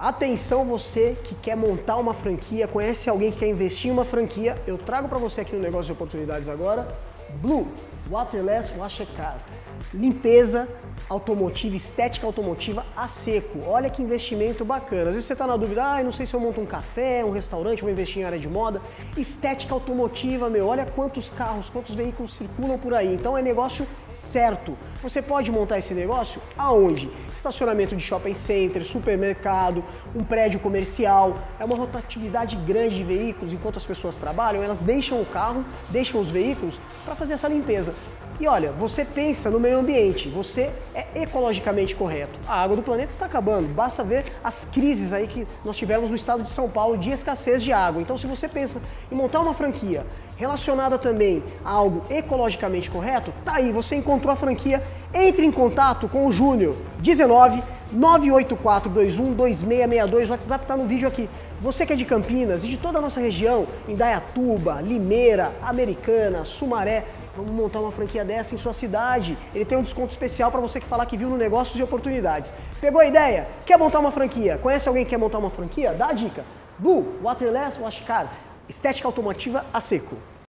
Atenção você que quer montar uma franquia, conhece alguém que quer investir em uma franquia, eu trago para você aqui no Negócio de Oportunidades agora, Blue Waterless Washer Car. Limpeza automotiva, estética automotiva a seco. Olha que investimento bacana. Às vezes você está na dúvida, ah, não sei se eu monto um café, um restaurante, vou investir em área de moda. Estética automotiva, meu, olha quantos carros, quantos veículos circulam por aí. Então é negócio certo. Você pode montar esse negócio aonde? Estacionamento de shopping center, supermercado, um prédio comercial. É uma rotatividade grande de veículos. Enquanto as pessoas trabalham, elas deixam o carro, deixam os veículos para fazer essa limpeza. E olha, você pensa no meio ambiente, você é ecologicamente correto. A água do planeta está acabando, basta ver as crises aí que nós tivemos no estado de São Paulo de escassez de água. Então, se você pensa em montar uma franquia relacionada também a algo ecologicamente correto, tá aí, você encontrou a franquia. Entre em contato com o Júnior 19 984212662. O WhatsApp está no vídeo aqui. Você que é de Campinas e de toda a nossa região, Indaiatuba, Limeira, Americana, Sumaré, vamos montar uma franquia dessa em sua cidade. Ele tem um desconto especial para você que falar que viu no Negócios e Oportunidades. Pegou a ideia? Quer montar uma franquia? Conhece alguém que quer montar uma franquia? Dá a dica. Bu, Waterless Washcar, estética automotiva a seco.